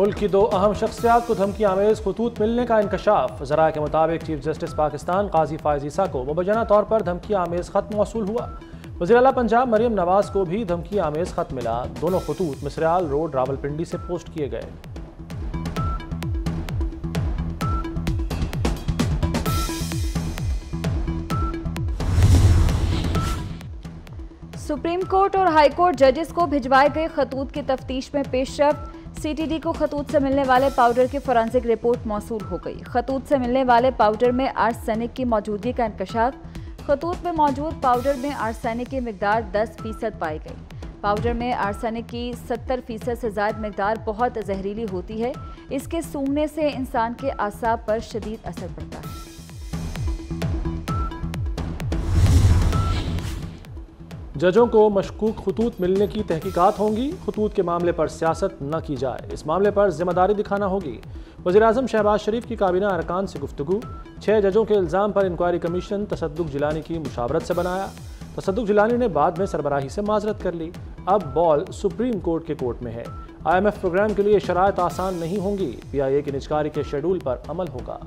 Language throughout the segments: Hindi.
मुल्क की दो अहम शख्सियात को धमकी आमेज खतूत मिलने का इंकशाफ। जरा के मुताबिक चीफ जस्टिस पाकिस्तान काजी फायजीसा को मुबजना तौर पर धमकी आमेज खत मौसू हुआ। वजी अला पंजाब मरियम नवाज़ को भी धमकी आमेज खत मिला। दोनों खतूत मिसराल रोड रावलपिंडी से पोस्ट किए गए। सुप्रीम कोर्ट और हाई कोर्ट जजेस को भिजवाए गए खतूत की तफ्तीश में पेशरफ। सीटीडी को खतूत से मिलने वाले पाउडर की फोरेंसिक रिपोर्ट मौसू हो गई। खतूत से मिलने वाले पाउडर में आर्सनिक की मौजूदगी का इंकशाफ। खतूत में मौजूद पाउडर में आर्सनिक की मकदार 10 फ़ीसद पाई गई। पाउडर में आर्सनिक की 70 फ़ीसद से ज़्यादा मकदार बहुत जहरीली होती है। इसके सूंघने से इंसान के आसाब पर शदीद असर पड़ता है। जजों को मशकूक खतूत मिलने की तहकीकात होंगी। खतूत के मामले पर सियासत न की जाए। इस मामले पर ज़िम्मेदारी दिखाना होगी। वजी अजम शहबाज शरीफ की काबीना अरकान से गुफ्तु छः जजों के इल्ज़ाम पर इंक्वायरी कमीशन तसदुक जिलानी की मुशावरत से बनाया। तसदुक जिलानी ने बाद में सरबराही से माजरत कर ली। अब बॉल सुप्रीम कोर्ट के कोर्ट में है। आई एम एफ़ प्रोग्राम के लिए शरात आसान नहीं होंगी। पी आई ए की निजकारी के शेड्यूल पर अमल होगा।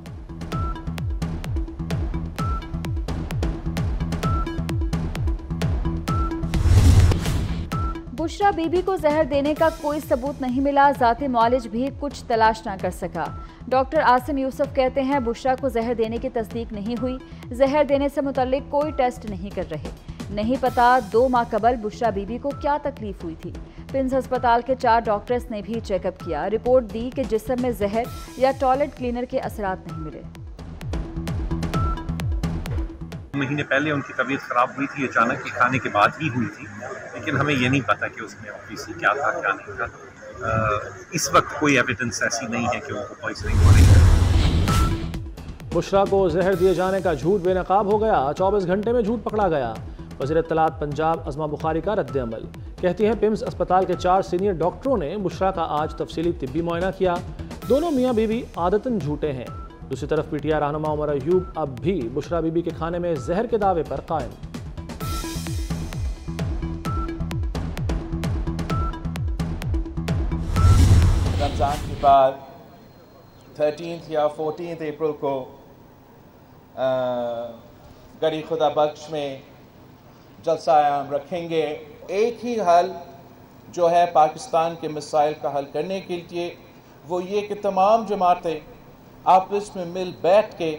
बुशरा बीबी को जहर देने का कोई सबूत नहीं मिला, जाती मॉलेज भी कुछ तलाश ना कर सका। डॉक्टर आसिम यूसुफ कहते हैं, बुशरा को जहर देने की तस्दीक नहीं हुई। जहर देने से मुतलिक कोई टेस्ट नहीं कर रहे। नहीं पता दो माह कबल बुशरा बीबी को क्या तकलीफ़ हुई थी। पिंस अस्पताल के चार डॉक्टर्स ने भी चेकअप किया। रिपोर्ट दी कि जिसम में जहर या टॉयलेट क्लीनर के असरात नहीं मिले। महीने पहले उनकी तबीयत ख़राब हुई थी अचानक ही खाने के बाद ही हुई थी लेकिन हमें ये नहीं पता कि उसमें ऑफिसी क्या था क्या नहीं था। आ, इस वक्त कोई एविडेंस ऐसी नहीं है कि उनको पॉइजनिंग हो रही बुशरा को जहर दिए जाने का झूठ बेनकाब हो गया चौबीस घंटे में झूठ पकड़ा गया। वजी तलात पंजाब अजमा बुखारी का रद्द अमल कहती हैं पिम्स अस्पताल के चार सीनियर डॉक्टरों ने बुशरा का आज तफसीली तिब्बी मुआयना किया। दोनों मियाँ बीवी आदतन झूठे हैं। दूसरी तरफ़ पीटीआई रहनुमा उमर अयूब अब भी बुशरा बीबी के खाने में जहर के दावे पर कायम। रमज़ान के बाद थर्टीन या फोर्टीन अप्रैल को गरी खुदा बख्श में जलसा आयाम रखेंगे। एक ही हल जो है पाकिस्तान के मिसाइल का हल करने के लिए, वो ये कि तमाम जमातें आपस में मिल बैठ के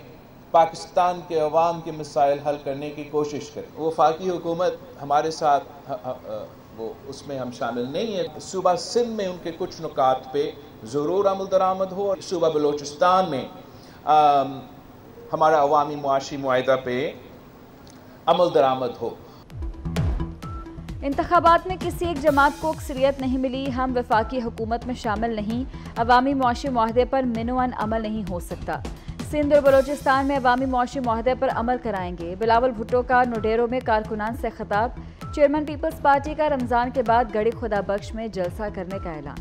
पाकिस्तान के अवाम के मसाइल हल करने की कोशिश करें। वो फाकी हुकूमत हमारे साथ वो उसमें हम शामिल नहीं है। सूबा सिंध में उनके कुछ नुकात पे ज़रूर अमल दरामद हो और सूबा बलोचिस्तान में आ, हमारा अवामी मुआशी माहा पे अमल दरामद हो। इंतबात में किसी एक जमात को अक्सरियत नहीं मिली, हम वफाकी हुकूमत में शामिल नहीं, अवामी मुआशी माहदे पर मिनवन अमल नहीं हो सकता। सिंध और बलोचिस्तान में अवामी मुआशी माहदे पर अमल कराएँगे। बिलावल भुट्टो का नोडेरो में कारकुनान से खिताब। चेयरमैन पीपल्स पार्टी का रमज़ान के बाद गड़ी खुदा बख्श में जलसा करने का ऐलान।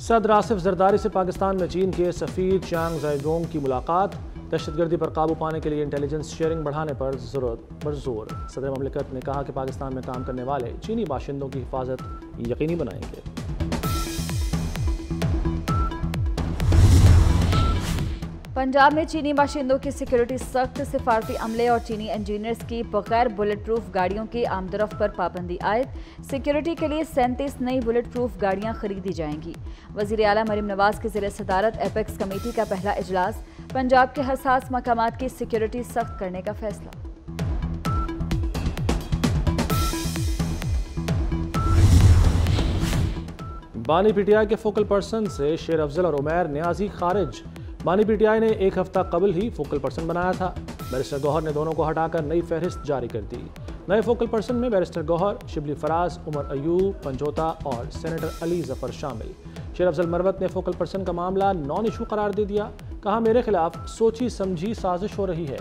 सदर आसिफ जरदारी से पाकिस्तान में चीन के सफ़ीर चांग जैगोंग की मुलाकात। दहशतगर्दी पर काबू पाने के लिए इंटेलिजेंस शेयरिंग बढ़ाने पर ज़रूरत पर ज़ोर सदर ममलिकत ने कहा कि पाकिस्तान में काम करने वाले चीनी बाशिंदों की हिफाजत यकीनी बनाएँगे। पंजाब में चीनी बाशिंदों की सिक्योरिटी सख्त सिफारती अमले और चीनी इंजीनियर्स की बगैर बुलेट प्रूफ गाड़ियों की आमदरफ पर पाबंदी आयद। सिक्योरिटी के लिए सैंतीस नई बुलेट प्रूफ गाड़ियाँ खरीदी जाएँगी। वज़ीर अला मरीम नवाज़ की जेर सदारत एपेक्स कमेटी का पहला इजलास। पंजाब के हसास मकाम की सिक्योरिटी सख्त करने का फैसला। बानी पीटीआई के फोकल पर्सन से शेर अफजल और उमैर न्याजी खारिज। बानी पीटीआई ने एक हफ़्ता कबल ही फोकल पर्सन बनाया था। बैरिस्टर गौहर ने दोनों को हटाकर नई फहरिस्त जारी कर दी। नए फोकल पर्सन में बैरिस्टर गौहर, शिबली फराज, उमर अयूब, पंजोता और सेनेटर अली ज़फ़र शामिल। शेर अफजल मरवत ने फोकल पर्सन का मामला नॉन इशू करार दे दिया। कहा, मेरे खिलाफ सोची समझी साजिश हो रही है।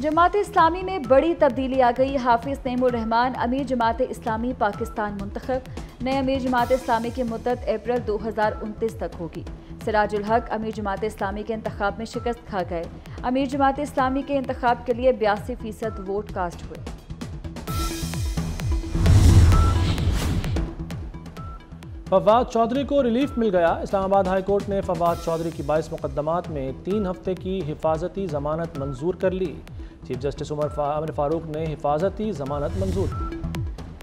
जमात इस्लामी में बड़ी तब्दीली आ गई। हाफिज नईमुर रहमान, अमीर जमात इस्लामी, पाकिस्तान मुंतखब। नए अमीर जमात इस्लामी की मुद्दत अप्रैल 2029 तक होगी। सिराजुल हक अमीर जमात इस्लामी के इंतखब में शिकस्त खा गए। अमीर जमात इस्लामी के इंतखब के लिए बयासी फ़ीसद वोट कास्ट हुए। फवाद चौधरी को रिलीफ मिल गया। इस्लामाबाद हाई कोर्ट ने फवाद चौधरी की बाईस मुकदमात में तीन हफ़्ते की हिफाजती जमानत मंजूर कर ली। चीफ जस्टिस उमर फा, फारूक ने हिफाजती जमानत मंजूर। की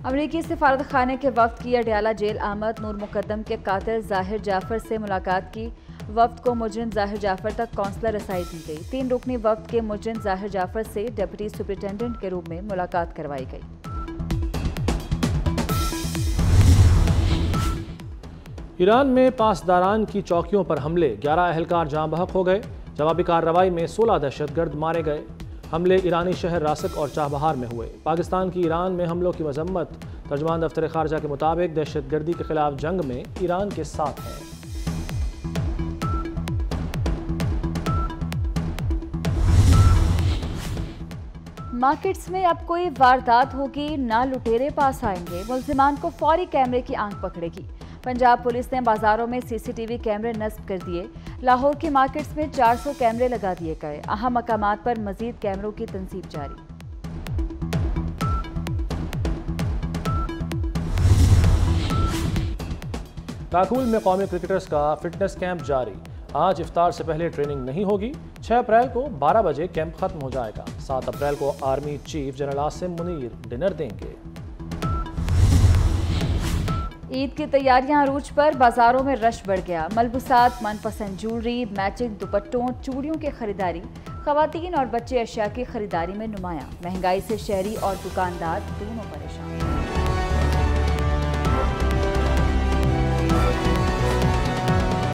अमरीकी सफारत खाने के वक्त की अडयाला जेल आमद, नूर मुकदम के कातिल ज़ाहिर जाफ़र से मुलाकात की। वक्त को मुजरिम ज़ाहिर जाफ़र तक कौंसलर रसाई दी गई। तीन रुकनी वक्त के मुजरिम ज़ाहिर जाफ़र से डिप्टी सुप्रिटेंडेंट के रूप में मुलाकात करवाई गई। ईरान में पासदारान की चौकियों पर हमले। 11 अहलकार जहाँ बहक हो गए। जवाबी कार्रवाई में 16 दहशतगर्द मारे गए। हमले ईरानी शहर रासक और चाहबहार में हुए। पाकिस्तान की ईरान में हमलों की मजम्मत। तर्जमान दफ्तर खारजा के मुताबिक दहशत गर्दी के खिलाफ जंग में ईरान के साथ है। मार्केट्स में अब कोई वारदात होगी, ना लुटेरे पास आएँगे। मुलजिमान को फौरी कैमरे की आँख पकड़ेगी। पंजाब पुलिस ने बाजारों में सीसीटीवी कैमरे नस्ब कर दिए। लाहौर के मार्केट्स में 400 कैमरे लगा दिए गए। अहम मकाम पर मजीद कैमरों की तनसीब जारी। काकूल में कौमी क्रिकेटर्स का फिटनेस कैंप जारी। आज इफ्तार से पहले ट्रेनिंग नहीं होगी। 6 अप्रैल को 12 बजे कैंप खत्म हो जाएगा। 7 अप्रैल को army chief general Asim Munir dinner देंगे। ईद की तैयारियाँ अरूज पर, बाजारों में रश बढ़ गया। मलबूसात, मनपसंद ज्वेलरी मैचिंग दुपट्टों, चूड़ियों की खरीदारी खातन और बच्चे अशिया की खरीदारी में नुमाया। महँगाई से शहरी और दुकानदार दोनों पर